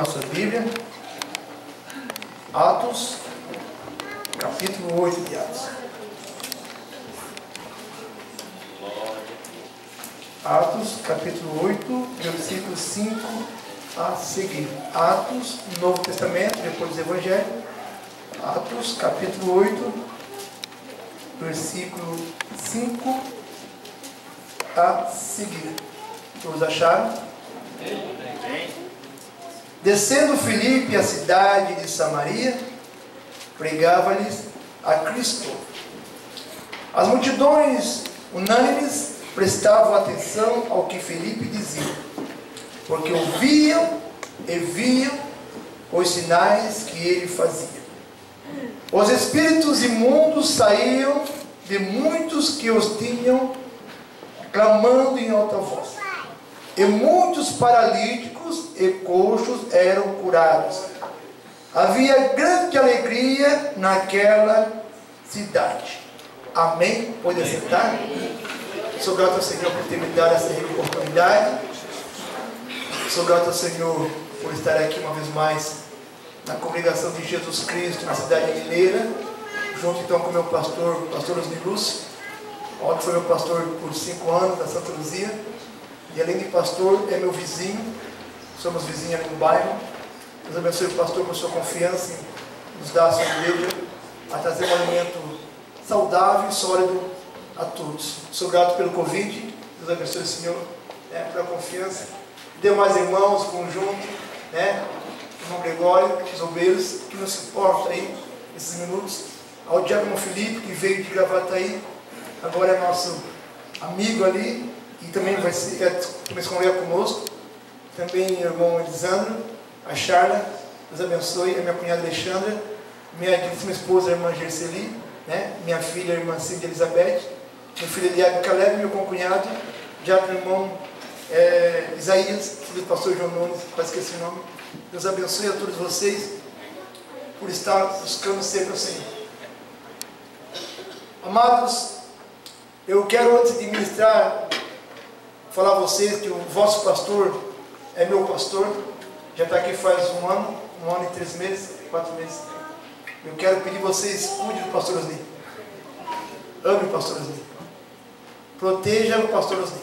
a sua Bíblia. Atos, capítulo 8 de Atos. Atos, capítulo 8, versículo 5 a seguir. Atos, Novo Testamento, depois do Evangelho. Atos, capítulo 8, versículo 5 a seguir. Todos acharam? Descendo Filipe à cidade de Samaria, pregava-lhes a Cristo. As multidões unânimes prestavam atenção ao que Filipe dizia, porque ouviam e viam os sinais que ele fazia. Os espíritos imundos saíam de muitos que os tinham, clamando em alta voz. E muitos paralíticos e coxos eram curados. Havia grande alegria naquela cidade. Amém? Pode aceitar? Sou grato ao Senhor por ter me dado essa oportunidade. Sou grato ao Senhor por estar aqui uma vez mais na congregação de Jesus Cristo, na cidade de Mineira, junto então com o meu pastor, o pastor Osni Lúcio, que foi meu pastor por cinco anos da Santa Luzia, e além de pastor, é meu vizinho, somos vizinhos ali no bairro. Deus abençoe o pastor por sua confiança em nos dar a sua igreja, a trazer um alimento saudável e sólido a todos. Sou grato pelo convite, Deus abençoe o Senhor né, pela confiança. Demais irmãos, conjunto, né? irmão Gregório, os obreiros, que nos suporta aí esses minutos, ao Diácono Felipe, que veio de Gravataí, agora é nosso amigo ali, e também vai ser, é, também se congregar conosco, também o irmão Elisandro, a Charla, Deus abençoe, a minha cunhada Alexandra, minha querida esposa, a irmã Gerseli, né? minha filha, a irmã Cíntia Elizabeth, meu filho Eliabe Caleb, meu concunhado, já o irmão é, Isaías, filho do pastor João Nunes, quase esqueci o nome, Deus abençoe a todos vocês por estar buscando sempre o Senhor. Amados, eu quero antes de ministrar, falar a vocês que o vosso pastor é meu pastor, já está aqui faz um ano, um ano e três meses, quatro meses. Eu quero pedir vocês, cuide do pastor Osni. Ame o pastor Osni. Proteja o pastor Osni.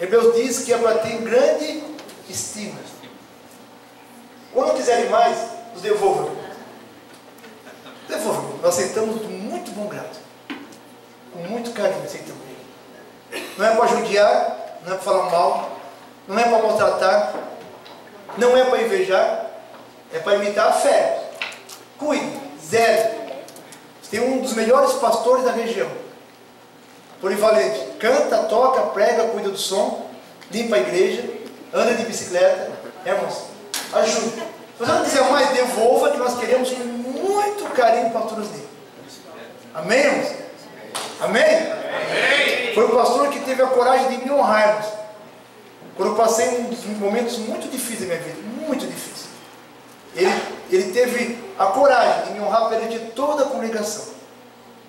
Hebreus diz que é para ter grande estima. Quando quiserem mais, nos devolvam. Devolvam. Nós aceitamos com muito bom grado. Com muito carinho aceitamos. Não é para judiar, não é para falar mal, não é para maltratar, não é para invejar, é para imitar a fé. Cuide, zero. Tem um dos melhores pastores da região. Polivalente. Canta, toca, prega, cuida do som, limpa a igreja, anda de bicicleta. É, irmãos? ajude. Se você não quiser mais, devolva, que nós queremos com muito carinho pastores dele. Amém, irmãos? Amém? Amém? Foi o pastor que teve a coragem de me honrar, irmãos. Quando eu passei uns momentos muito difíceis na minha vida, muito difíceis. Ele, ele teve a coragem de me honrar perante toda a congregação.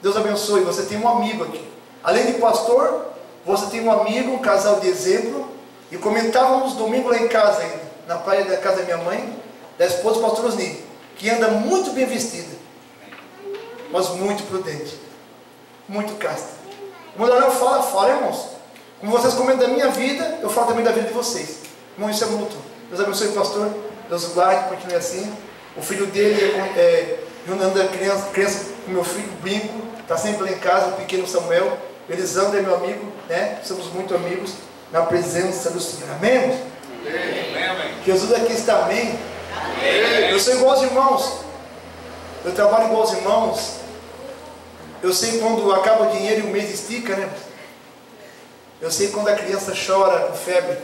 Deus abençoe, você tem um amigo aqui. Além de pastor, você tem um amigo, um casal de exemplo. E comentávamos domingo lá em casa na praia da casa da minha mãe, da esposa do pastor Osni, que anda muito bem vestida, mas muito prudente, muito casta. Como eu fala, fala, irmãos. Como vocês comentam da minha vida, eu falo também da vida de vocês. Irmão, isso é mútuo. Deus abençoe o pastor, Deus guarde, continue assim. O filho dele é, é anda criança, criança com meu filho, brinco, está sempre lá em casa, o pequeno Samuel. Elisandro é meu amigo, né? Somos muito amigos na presença do Senhor. Amém? Irmãos? Jesus aqui está, amém? amém? Eu sou igual aos irmãos. Eu trabalho igual aos irmãos. Eu sei quando acaba o dinheiro e o mês estica, né? Eu sei quando a criança chora com febre.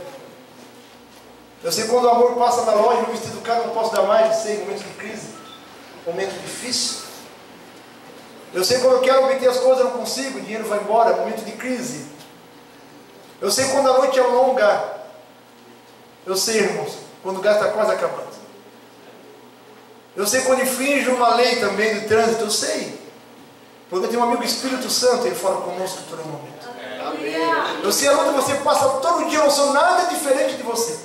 Eu sei quando o amor passa na loja, no vestido caro, não posso dar mais, eu sei, momento de crise, momento difícil. Eu sei quando eu quero obter as coisas, não consigo, o dinheiro vai embora, momento de crise. Eu sei quando a noite é longa, eu sei, irmãos, quando o gás está quase acabando. Eu sei quando infringe uma lei também de trânsito, eu sei. Porque eu tenho um amigo Espírito Santo, ele fala conosco todo momento. Eu sei aonde você passa todo dia, eu não sou nada diferente de você.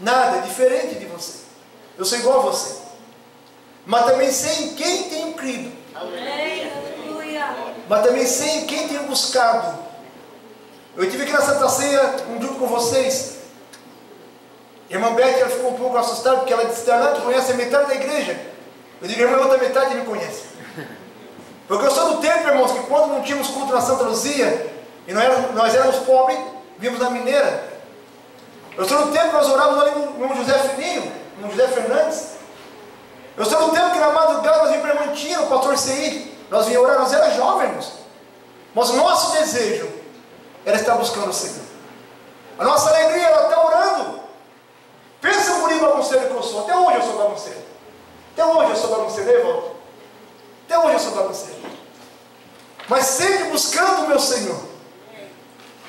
Nada diferente de você. Eu sou igual a você. Mas também sei em quem tenho crido. Mas também sei em quem tenho buscado. Eu tive aqui na Santa Ceia, um junto com vocês. Irmã Beth, ela ficou um pouco assustada, porque ela disse, Arnaldo, tu conhece a metade da igreja. Eu digo, irmã, a outra metade me conhece. Porque eu sou do tempo, irmãos, que quando não tínhamos culto na Santa Luzia, e nós éramos, nós éramos pobres, vimos na mineira. Eu sou do tempo que nós orávamos ali no, no José Fininho, no José Fernandes. Eu sou do tempo que na madrugada nós vimos para Mantinha, o pastor. Nós vínhamos orar, nós éramos jovens. Mas o nosso desejo era estar buscando o Senhor. A nossa alegria era estar orando. Pensa no guri bagunceiro que eu sou. Até hoje eu sou bagunceiro. Até hoje eu sou bagunceiro, Evaldo. Até hoje eu sou bagunceiro. Mas sempre buscando o meu Senhor.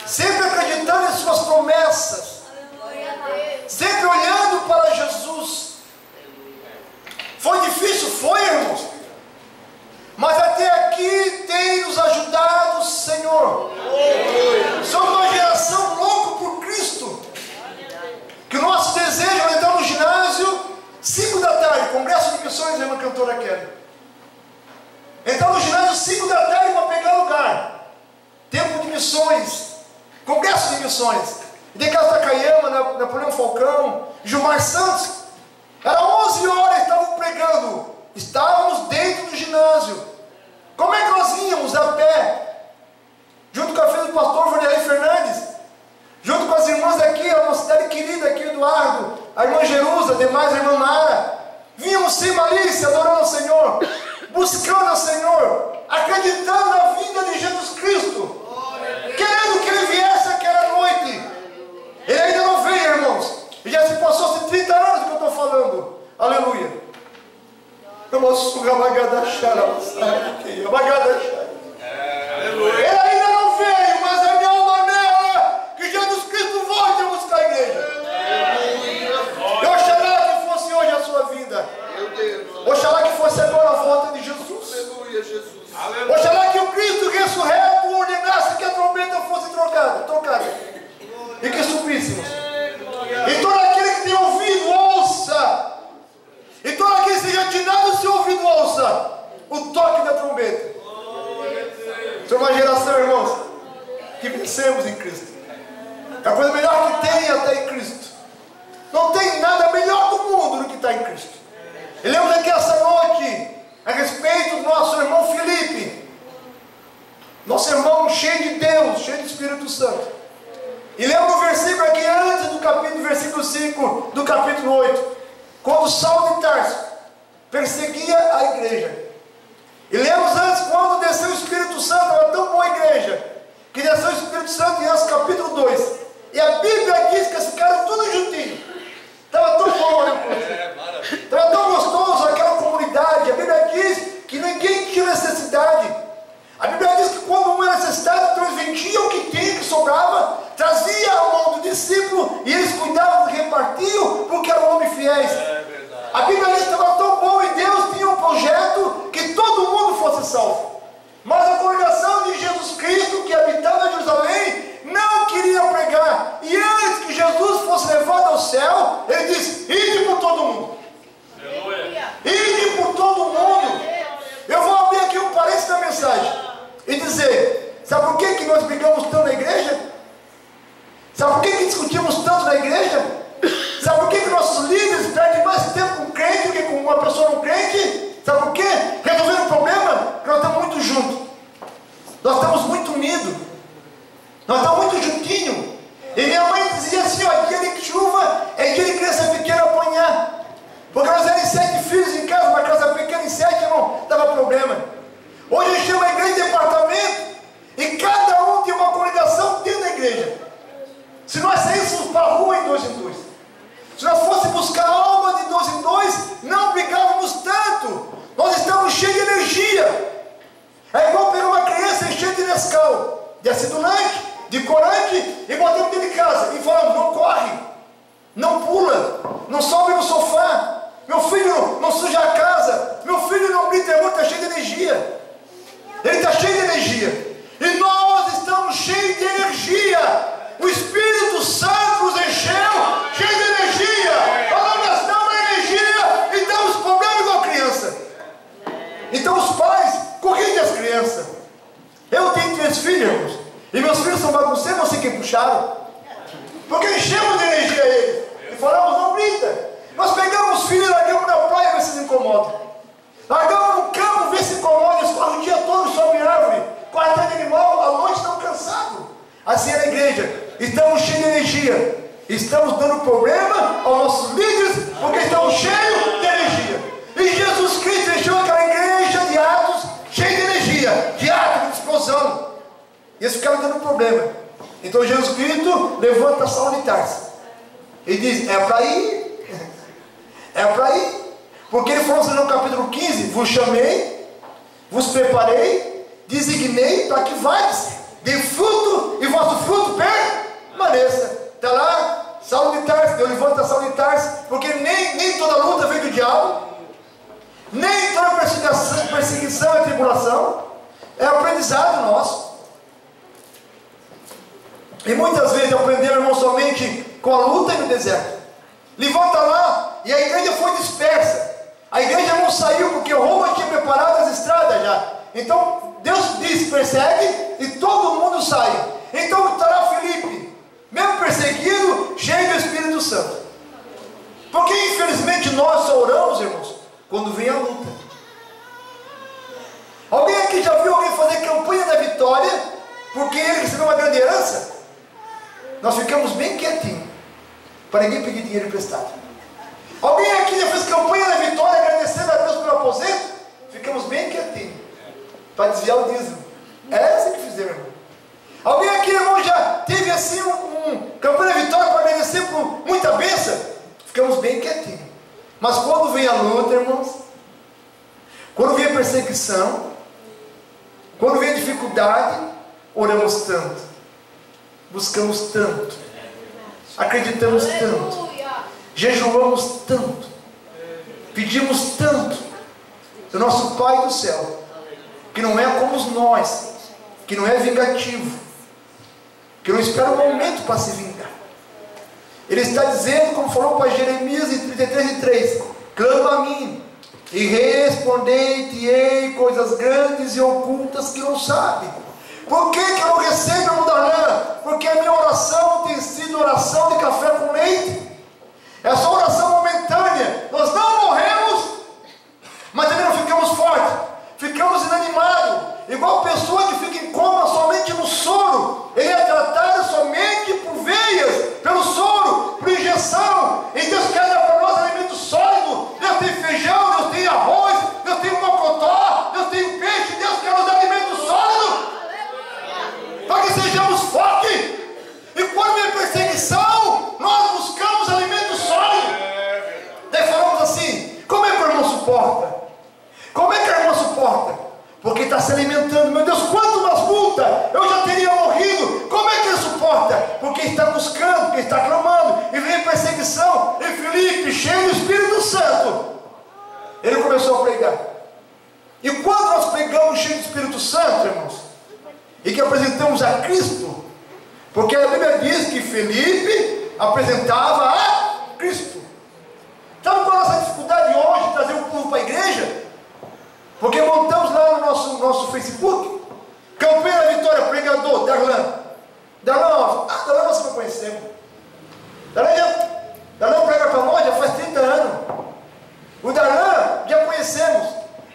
Sempre acreditando em suas promessas. Sempre olhando para Jesus. Foi difícil? Foi, irmãos. Mas até aqui tem nos ajudado Senhor. Somos uma geração louca por Cristo. Que o nosso desejo é entrar no ginásio, 5 da tarde, Congresso de Missões, irmã cantora Kelly. Entrar no ginásio 5 da tarde para pegar lugar. Tempo de missões, Congresso de Missões. De Casa Takayama, Napoleão Falcão, Gilmar Santos. Era 11 horas, estavam pregando. Estávamos dentro do ginásio. Como é que nós íamos a pé? Junto com a filha do pastor Vanderlei Fernandes. Junto com as irmãs daqui, a nossa cidade querida aqui, Eduardo, a irmã Jerusa, demais a irmã Mara. Vínhamos sem malícia, adorando ao Senhor, buscando ao Senhor, acreditando na vinda de Jesus Cristo, querendo que Ele viesse aquela noite. Ele ainda não veio, irmãos. E já se passou 30 anos do que eu estou falando. Aleluia. Ele ainda não veio, mas a minha alma nela, que Jesus Cristo volte a buscar a igreja. Eu Oxalá que fosse hoje a sua vida. Oxalá que fosse agora a volta de Jesus. Oxalá que o Cristo ressurreto ordenasse que a trombeta fosse trocada, trocada. E que subíssemos. E todo aquele que tem ouvido, ouça. E todo aquele que seja atinado o seu ouvido, ouça toque da trombeta. Somos uma geração, irmãos, que vencemos em Cristo. É a coisa melhor que tem até em Cristo. Não tem nada melhor do mundo do que está em Cristo. E lembra aqui essa noite, a respeito do nosso irmão Felipe. Nosso irmão cheio de Deus, cheio do Espírito Santo. E lembra o versículo aqui antes do capítulo, versículo 5 do capítulo 8. Quando Saulo de Tarso perseguia a igreja. E lemos antes quando desceu o Espírito Santo, era tão boa a igreja, que desceu o Espírito Santo em Atos capítulo 2. E a Bíblia diz que esse cara tudo juntinho. Estava tão bom, né? Estava tão gostoso aquela comunidade. A Bíblia diz que ninguém tinha necessidade. A Bíblia diz que quando um era necessitado, vendiam o que tinha, que sobrava, trazia ao mão do discípulo e eles cuidavam, repartiam, porque eram homens fiéis. A Bíblia diz que estava tão bom e Deus tinha um projeto que todo mundo fosse salvo. Mas a congregação de Jesus Cristo, que habitava Jerusalém, não queria pregar. E antes que Jesus fosse levado ao céu, ele disse: Ide por todo mundo. Ide por todo mundo. Eu vou abrir aqui um parênteses da mensagem e dizer: sabe por que, que nós brigamos tanto na igreja? Sabe por que, que discutimos tanto na igreja? Sabe por que, que nossos líderes perdem mais tempo com crente do que com uma pessoa não crente? Sabe por quê? Resolvendo o problema? Porque nós estamos muito juntos. Nós estamos muito unidos. Nós estamos muito juntinhos. E minha mãe dizia assim: ó, dia de chuva é dia de criança pequena apanhar. Porque nós éramos sete filhos em casa, uma casa pequena em sete não dava problema. Hoje a gente chama a igreja de departamento e cada um tem uma congregação dentro da igreja. Se nós saíssemos para a rua em dois em dois, se nós fôssemos buscar alma de dois em dois, não brigávamos tanto. Nós estamos cheios de energia. É igual pegar uma criança enchendo de Nescau, de acidulante, Estamos cheios de energia. Estamos dando problema aos nossos líderes porque estamos cheios de energia. E Jesus Cristo deixou aquela igreja de atos cheia de energia, de atos de explosão. E eles ficaram dando problema. Então Jesus Cristo levanta a sala de Tarso. E diz: É para ir. É para ir. Porque ele falou assim no capítulo 15: Vos chamei, vos preparei, designei para que vais, de fruto e vosso fruto permaneça. Está lá, Saulo de Tarso, eu levanto a Saulo de Tarso, porque nem, nem toda luta vem do diabo, nem toda perseguição, perseguição é tribulação, é aprendizado nosso. E muitas vezes aprenderam não somente com a luta no deserto. Levanta lá, e a igreja foi dispersa. A igreja não saiu porque Roma tinha preparado as estradas já. Então Deus diz: persegue e todo mundo sai. Então está lá Felipe, mesmo perseguido, cheio do Espírito Santo. Porque infelizmente nós só oramos, irmãos, quando vem a luta. Alguém aqui já viu alguém fazer campanha da vitória porque ele recebeu uma grande herança? Nós ficamos bem quietinhos para ninguém pedir dinheiro emprestado. Alguém aqui já fez campanha da vitória agradecendo a Deus pelo aposento? Ficamos bem quietinhos para desviar o dízimo. É assim que fizeram, irmão. Alguém aqui, irmão, já teve assim um, um campanha vitória para agradecer por muita bênção? Ficamos bem quietinhos. Mas quando vem a luta, irmãos, quando vem a perseguição, quando vem a dificuldade, oramos tanto, buscamos tanto, acreditamos tanto, jejuamos tanto, pedimos tanto do nosso Pai do céu, que não é como nós, que não é vingativo, que não espera um momento para se vingar. Ele está dizendo, como falou para Jeremias em 33 e 3, clama a mim, e respondei-te-ei coisas grandes e ocultas que não sabe. Por que, que eu não recebo o Darlan? Porque a minha oração tem sido oração de café com leite. É só oração momentânea. Nós não morremos, mas também não ficamos fortes. Ficamos inanimados. Igual pessoa que fica em coma somente no soro. Ele é tratado Como é que o irmão suporta? Porque está se alimentando, meu Deus, quanto mais multa, eu já teria morrido. Como é que ele suporta? Porque está buscando, porque está clamando, e vem perseguição. E Felipe, cheio do Espírito Santo, ele começou a pregar. E quando nós pegamos cheio do Espírito Santo, irmãos, e que apresentamos a Cristo, porque a Bíblia diz que Felipe apresentava a Cristo. Sabe qual é a nossa dificuldade hoje para a igreja? Porque montamos lá no nosso, nosso Facebook, Campanha da Vitória, pregador, Darlan. Darlan, ah, Darlan nós não conhecemos. Darlan, já, Darlan prega para nós já faz 30 anos. O Darlan já conhecemos.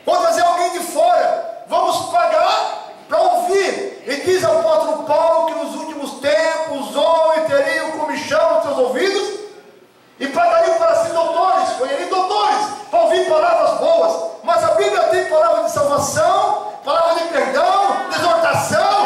Vamos trazer alguém de fora. Vamos pagar para ouvir. E diz ao apóstolo Paulo que nos últimos tempos os homens teriam comichão nos seus ouvidos palavra de salvação, palavra de perdão, de exortação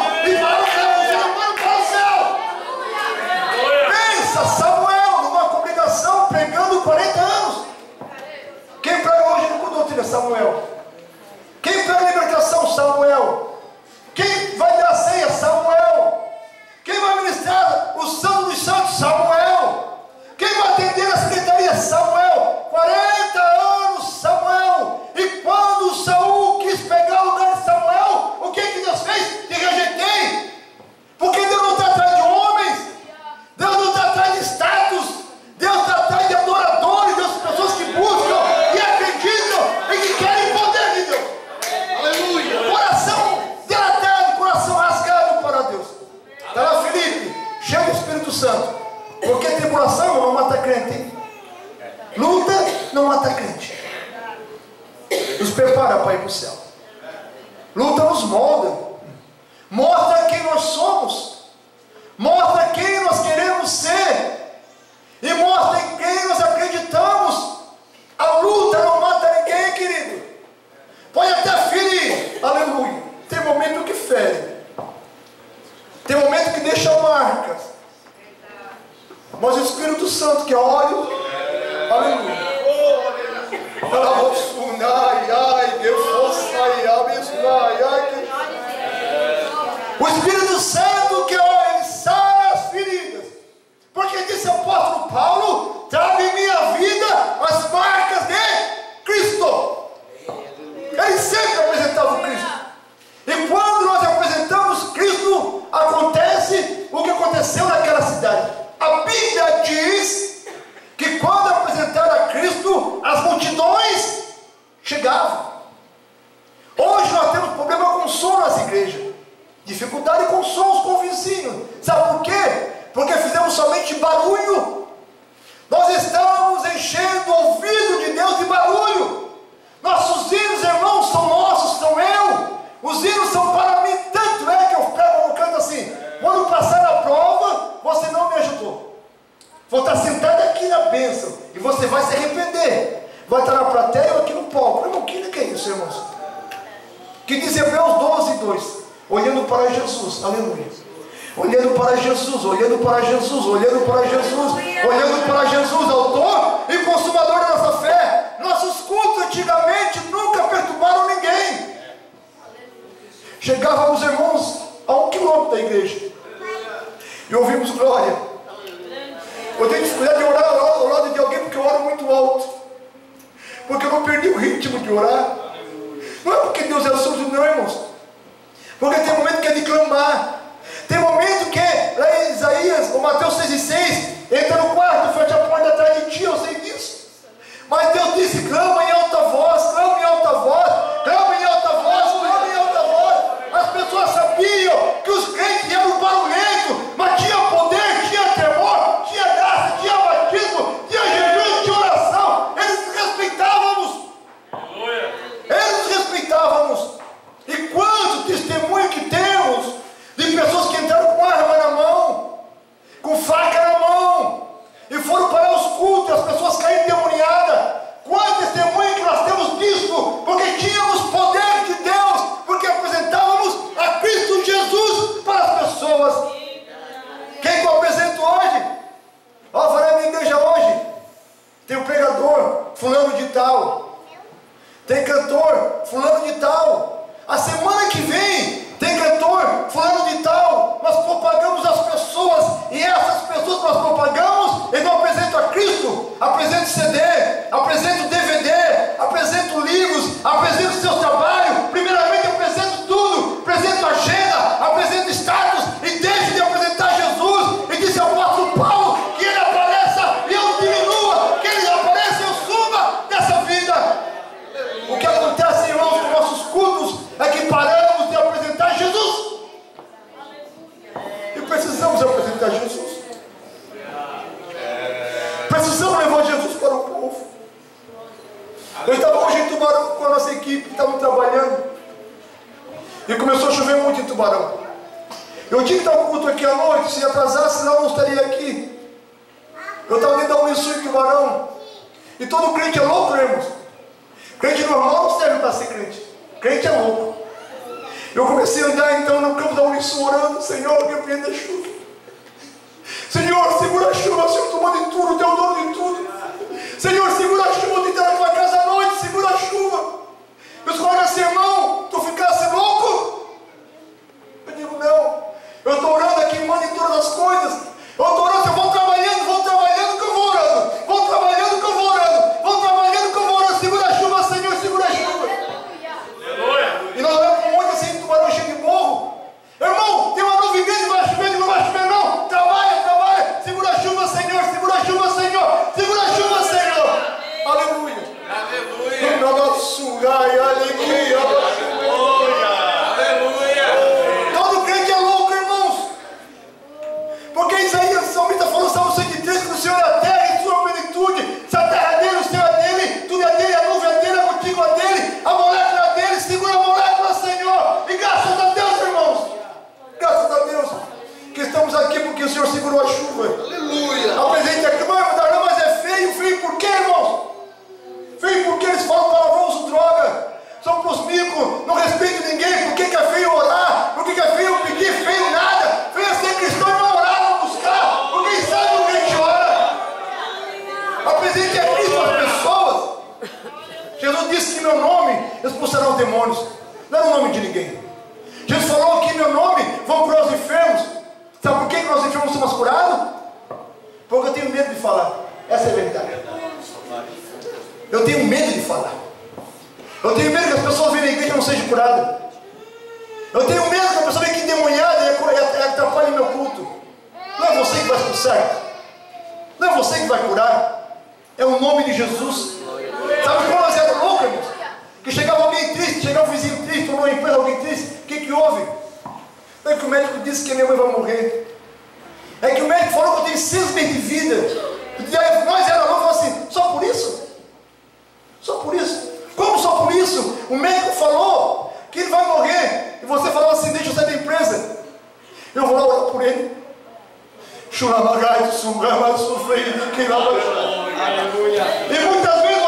Espírito Santo. Porque a tribulação não mata crente. Luta não mata crente. Nos prepara para ir para o céu. Luta nos molda. Mostra quem nós somos. Mostra quem nós queremos ser. E mostra em quem nós acreditamos. A luta não mata ninguém, querido. Pode até ferir. Aleluia. Tem momento que fere. Tem momento que deixa marcas. Mas o Espírito Santo que é óleo. Aleluia. O Espírito Santo que olha, ele sara as feridas. Porque disse o apóstolo Paulo: traga em minha vida as marcas de Cristo. Ele sempre apresentava o Cristo. E quando nós apresentamos Cristo, acontece o que aconteceu naquela Vou estar sentado aqui na bênção e você vai se arrepender. Vai estar na plateia ou aqui no palco. Irmão, que é isso, irmãos? Que diz Hebreus 12, 2 olhando para Jesus, aleluia. Olhando para Jesus, olhando para Jesus, olhando para Jesus, olhando para Jesus, autor e consumador da nossa fé. Nossos cultos antigamente nunca perturbaram ninguém. Chegávamos, irmãos, a um quilômetro da igreja e ouvimos glória. Eu tenho dificuldade de orar ao lado de alguém porque eu oro muito alto, porque eu não perdi o ritmo de orar. Não é porque Deus é surdo, não, irmãos. Porque tem momento que é de clamar. Tem momento que, lá em Isaías, o Mateus 6 e 6, entra no quarto, fecha a porta atrás de ti, eu sei disso. Mas Deus disse: clama Precisamos levar Jesus para o povo. Eu estava hoje em Tubarão com a nossa equipe, estávamos trabalhando. E começou a chover muito em Tubarão. Eu tinha que estar culto aqui à noite, se atrasasse, eu não estaria aqui. Eu estava dentro da Unisul em Tubarão. E todo crente é louco, irmãos. Crente normal não serve para ser crente. Crente é louco. Eu comecei a andar então no campo da Unisson orando, Senhor, me prenda a chuva. Senhor, segura a chuva, Senhor, tomando de tudo, teu dono de tudo. Senhor, segura a chuva, tu entrar na tua casa à noite, segura a chuva. Meus colegas irmão, tu ficasse louco? Eu digo, não. Eu estou orando aqui, manda em todas as coisas. Eu estou ninguém. Jesus falou que meu nome vão curar os enfermos. Sabe por que, nós enfermos somos curados? Porque eu tenho medo de falar. Essa é a verdade. Eu tenho medo de falar. Eu tenho medo que as pessoas venham na igreja e não sejam curadas. Eu tenho medo que a pessoa venha aqui endemoniada e atrapalhe meu culto. Não é você que vai expulsar. Não é você que vai curar. É o nome de Jesus. Sabe como nós éramos loucos, irmãos? Que chegava alguém triste, chegava um vizinho triste, ou uma empresa, alguém triste. O que, que houve? É que o médico disse que a minha mãe vai morrer. É que o médico falou que eu tenho seis meses de vida. E aí nós éramos loucos assim, só por isso? Só por isso? Como só por isso? O médico falou que ele vai morrer. E você falou assim, deixa eu sair da empresa. Eu vou lá orar por ele. Churamagai, sofrei, que Aleluia. E muitas vezes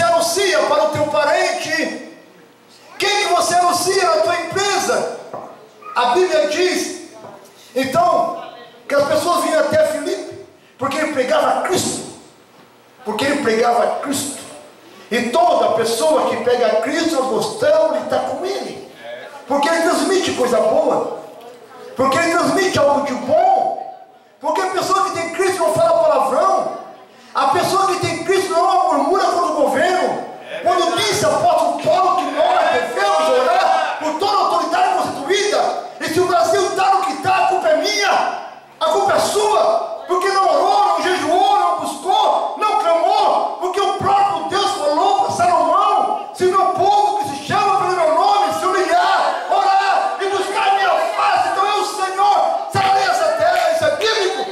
você anuncia para o teu parente? Quem que você anuncia na tua empresa? A Bíblia diz, então, que as pessoas vinham até Filipe, porque ele pregava Cristo. Porque ele pregava Cristo. E toda pessoa que pega Cristo, nós gostamos estar com ele. Porque ele transmite coisa boa. Porque ele transmite algo de bom. Porque a pessoa que tem Cristo não fala palavrão. A pessoa que tem Cristo não murmura contra o governo. Quando disse apóstolo Paulo que nós devemos orar por toda a autoridade constituída, e se o Brasil está no que está, a culpa é minha, a culpa é sua, porque não orou, não jejuou, não buscou, não clamou, porque o próprio Deus falou para Salomão: se meu povo que se chama pelo meu nome se humilhar, orar e buscar a minha face, então eu, Senhor, sararei essa terra, isso é bíblico.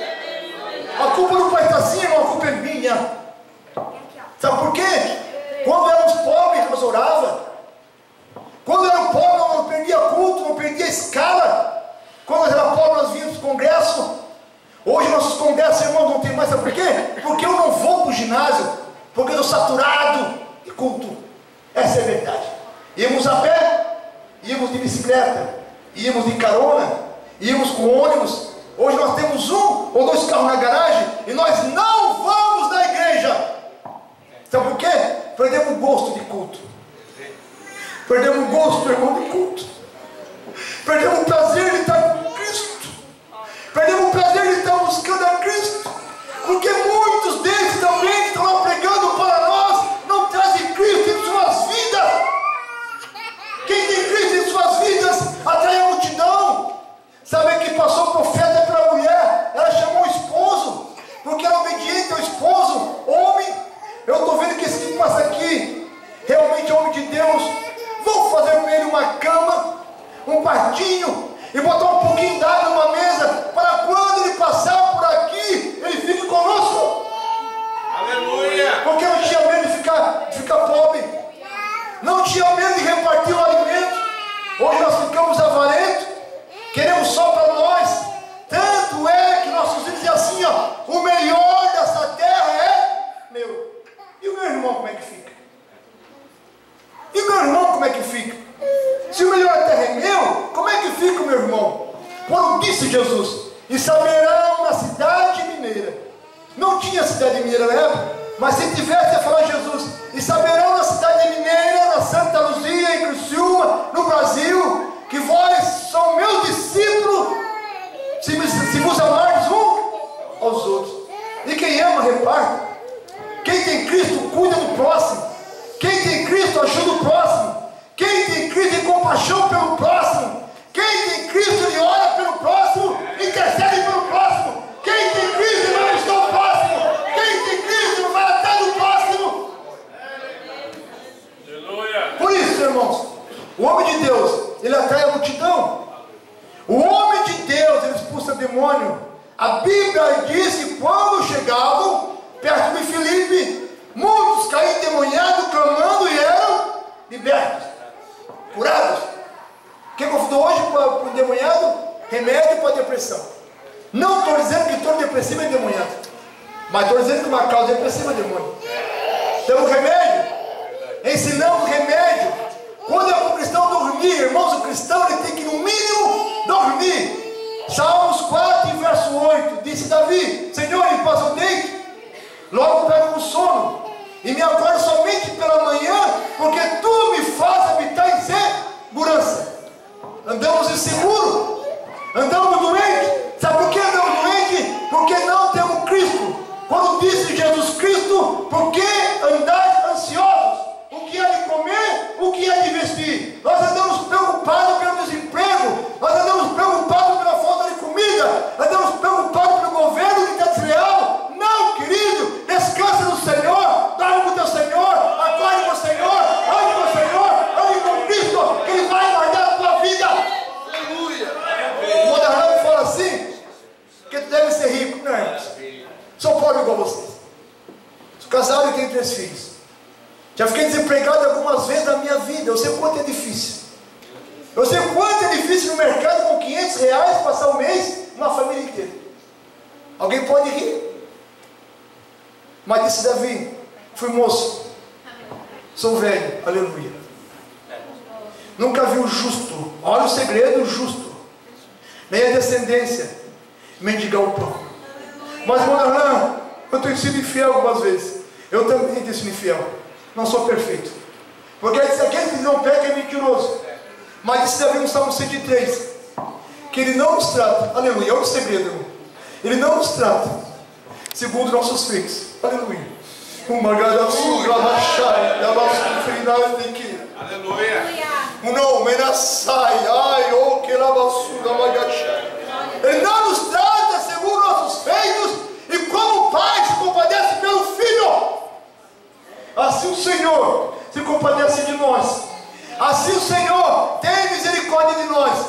A culpa não pode estar assim, a culpa é minha. Sabe por quê? Quando éramos pobres, nós orava. Quando éramos pobres, nós não perdia escala. Quando nós éramos pobres, nós o congresso. Hoje nossos congressos, irmãos, não tem mais. Sabe por quê? Porque eu não vou para o ginásio. Porque eu estou saturado de culto. Essa é a verdade. Íamos a pé, íamos de bicicleta, íamos de carona, íamos com ônibus. Hoje nós temos um ou dois carros na garagem e nós não vamos na igreja. Sabe por quê? Perdemos o gosto de culto. Perdemos o gosto, irmão, de culto. Perdemos o prazer de estar com Cristo. Perdemos o prazer de estar buscando a Cristo. Porque muitos deles também que estão lá pregando para nós não trazem Cristo em suas vidas. Quem tem Cristo em suas vidas atrai a multidão. Sabe que passou o profeta 8, Já fiquei desempregado algumas vezes na minha vida. Eu sei o quanto é difícil. Eu sei o quanto é difícil no mercado com 500 reais passar um mês uma família inteira. Alguém pode rir? Mas disse Davi, fui moço, sou velho, aleluia. Nunca vi o justo, olha o segredo, o justo, nem a descendência, mendigar o pão. Mas, Monarlan, eu tenho sido infiel algumas vezes. Eu também tenho sido infiel. Não sou perfeito. Porque aquele que não peca é mentiroso. Mas disse Davi no Salmo 103, que ele não nos trata, aleluia, é o segredo. Ele não nos trata segundo nossos feitos, aleluia. Uma gadaçuga, rachai, da basufrinai tem que. Aleluia. Não, menaçai, ai, oh, que labaçuga, magachai. Ele não nos trata segundo nossos feitos, e como o Pai se compadece pelo Filho, assim o Senhor se compadece de nós. Assim o Senhor tem misericórdia de nós.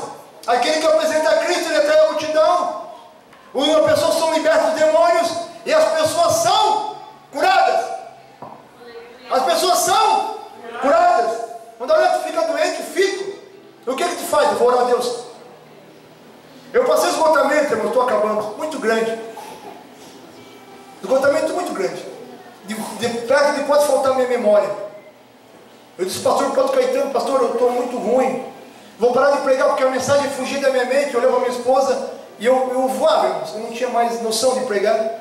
Aquele que apresenta Cristo, ele atrai a multidão. As pessoas são libertas dos demônios e as pessoas são curadas. As pessoas são curadas. Quando olha, tu fica doente, fico. O que que tu faz? Eu vou orar a Deus. Eu passei esgotamento, irmão, estou acabando, muito grande. Esgotamento muito grande. De, de perto de faltar minha memória. Eu disse, pastor Paulo Caetano, pastor, eu estou muito ruim. Vou parar de pregar porque a mensagem fugiu da minha mente. Eu levo a minha esposa e eu, eu voava. Eu não tinha mais noção de pregar.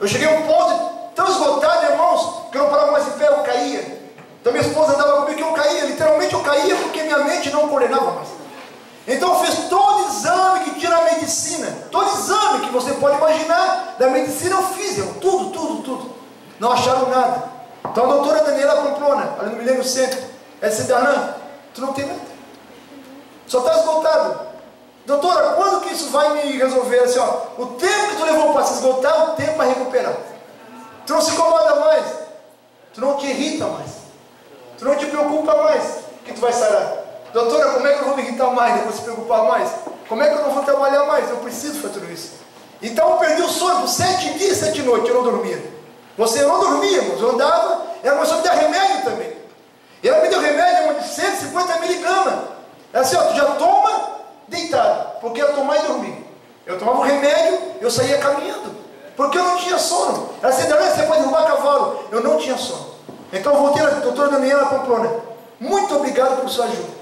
Eu cheguei a um ponto tão esgotado, irmãos, que eu não parava mais em pé, eu caía. Então minha esposa andava comigo que eu caía, literalmente eu caía porque minha mente não coordenava mais. Então eu fiz todo exame que tinha na medicina, todo exame que você pode imaginar da medicina eu fiz, tudo, tudo, tudo. Não acharam nada. Então a doutora Daniela Pamplona, ali no Milênio Centro, ela disse, Darlan, tu não tem nada. Só está esgotado. Doutora, quando que isso vai me resolver? Assim, ó, o tempo que tu levou para se esgotar, o tempo para recuperar. Tu não se incomoda mais. Tu não te irrita mais. Tu não te preocupa mais que tu vai sarar. Doutora, como é que eu vou me irritar mais? Eu vou se preocupar mais? Como é que eu não vou trabalhar mais? Eu preciso fazer tudo isso. Então eu perdi o sono por sete dias, sete noites, eu não dormia. Você não dormia, irmãos. Eu andava, ela começou a me dar remédio também. E ela me deu remédio de 150 miligramas. Ela assim, ó, tu já toma deitado, porque eu tomar e dormir. Eu tomava o remédio, eu saía caminhando, porque eu não tinha sono. Ela disse, você pode derrubar cavalo. Eu não tinha sono. Então eu voltei na doutora Daniela Pamplona. Muito obrigado por sua ajuda.